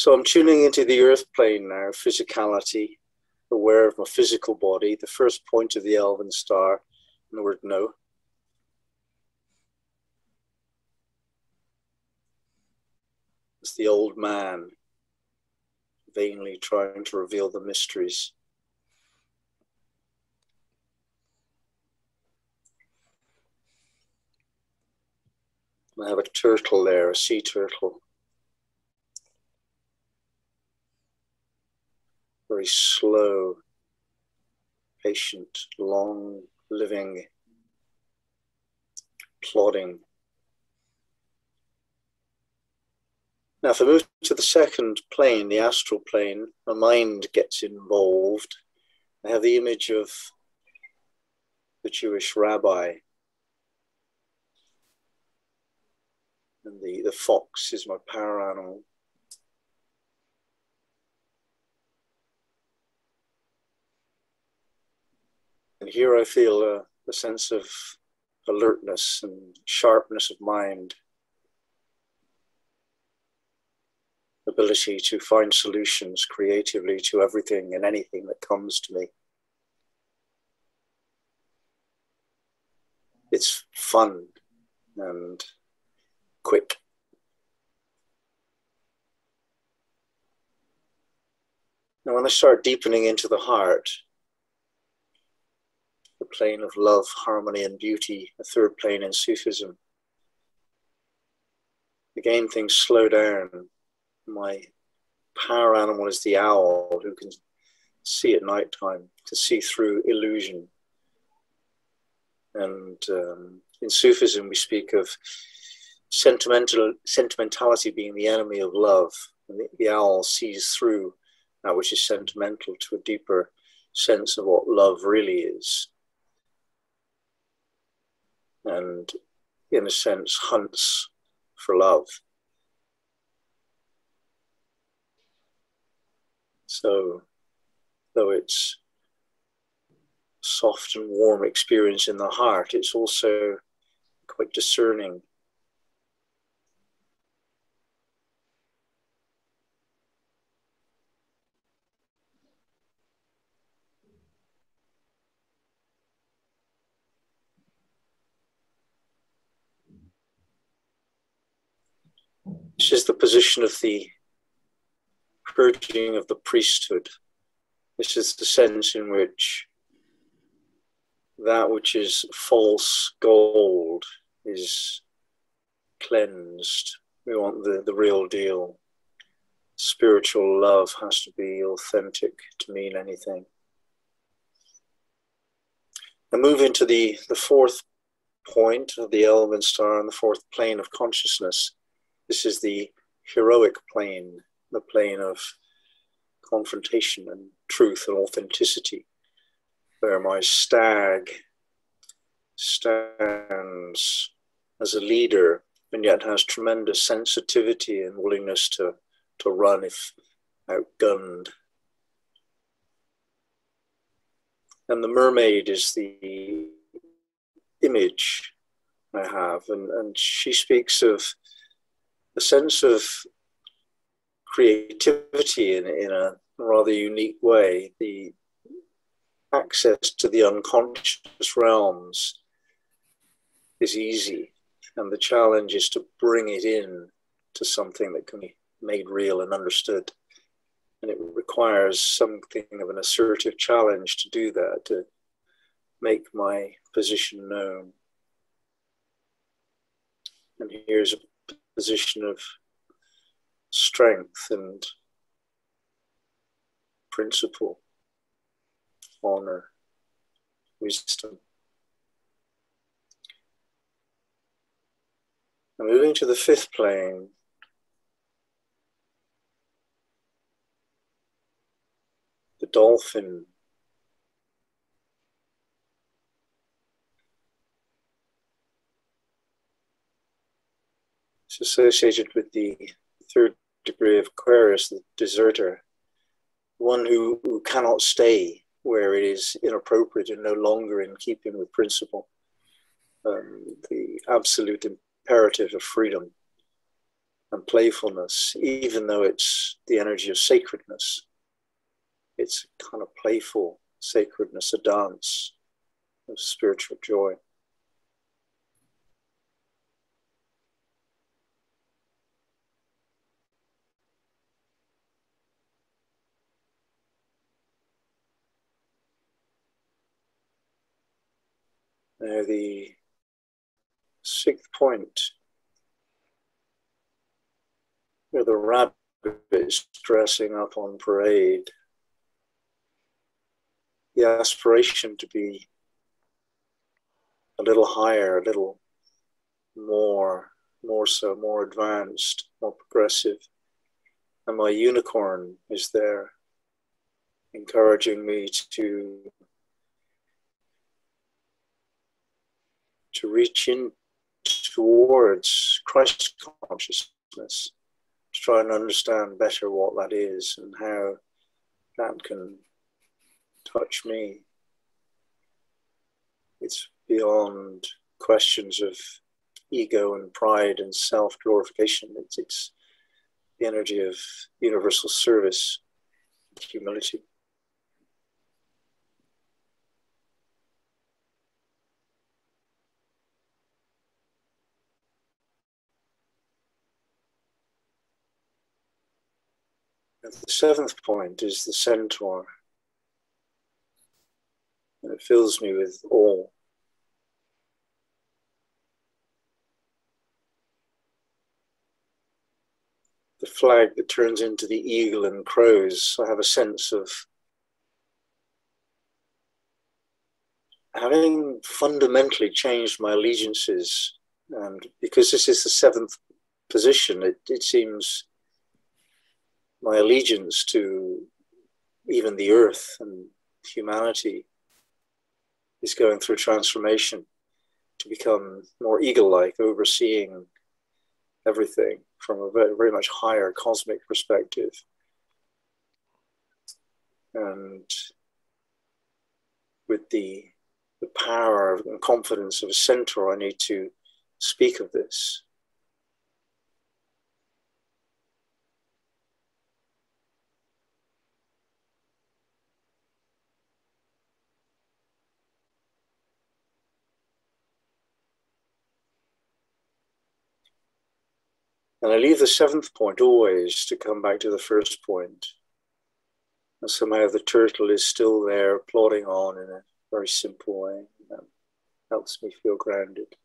So I'm tuning into the earth plane now, physicality, aware of my physical body, the first point of the Elven star, and the word no. It's the old man vainly trying to reveal the mysteries. I have a turtle there, a sea turtle. Very slow, patient, long living, plodding. Now, if I move to the second plane, the astral plane, my mind gets involved. I have the image of the Jewish rabbi. And the, the fox is my power animal. Here I feel a, a sense of alertness and sharpness of mind. ability to find solutions creatively to everything and anything that comes to me. It's fun and quick. Now, when I start deepening into the heart, plane of love, harmony, and beauty, a third plane in Sufism, again, things slow down my power animal is the owl who can see at night time, to see through illusion. And um, in Sufism, we speak of sentimental sentimentality being the enemy of love. And the, the owl sees through that which is sentimental to a deeper sense of what love really is. And in a sense, hunts for love. So, though it's soft and warm experience in the heart, it's also quite discerning. This is the position of the purging of the priesthood. This is the sense in which that which is false gold is cleansed. We want the, the real deal. Spiritual love has to be authentic to mean anything. And move into the, the fourth point of the Elven star and the fourth plane of consciousness. This is the heroic plane the plane of confrontation and truth and authenticity, where my stag stands as a leader and yet has tremendous sensitivity and willingness to, to run if outgunned. And the mermaid is the image I have, and, and she speaks of a sense of creativity in, in a rather unique way. The access to the unconscious realms is easy, and the challenge is to bring it in to something that can be made real and understood. And it requires something of an assertive challenge to do that, to make my position known. And here's a position of strength and principle, honor, wisdom. And moving to the fifth plane, the dolphin. It's associated with the third degree of Aquarius, the deserter, one who, who cannot stay where it is inappropriate and no longer in keeping with principle, um, the absolute imperative of freedom. and playfulness, even though it's the energy of sacredness. It's kind of playful sacredness, a dance of spiritual joy. Now, the sixth point where the rabbit is dressing up on parade, the aspiration to be a little higher, a little more, more so, more advanced, more progressive. And my unicorn is there, encouraging me to to reach in towards Christ consciousness, to try and understand better what that is and how that can touch me. It's beyond questions of ego and pride and self glorification. It's, it's the energy of universal service, humility. The seventh point is the centaur. And it fills me with awe. The flag that turns into the eagle and crows, I have a sense of having fundamentally changed my allegiances. And because this is the seventh position, it, it seems my allegiance to even the earth and humanity is going through transformation to become more eagle like, overseeing everything from a very, very much higher cosmic perspective. And with the, the power and confidence of a centaur, I need to speak of this And I leave the seventh point always to come back to the first point. And somehow the turtle is still there, plodding on in a very simple way. That helps me feel grounded.